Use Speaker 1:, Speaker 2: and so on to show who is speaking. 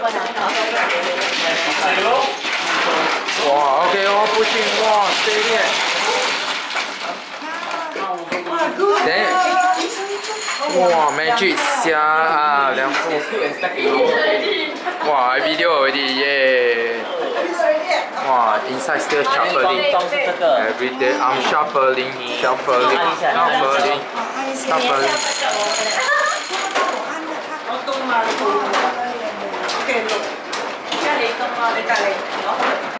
Speaker 1: 哇
Speaker 2: ok 哦不行哇这一点哇没去下啊两部哇，IB 六 already 耶。哇，inside still sharpening。Every day I'm sharpening, sharpening, sharpening, sharpening。
Speaker 3: 好动吗
Speaker 1: 那么你再
Speaker 3: 来，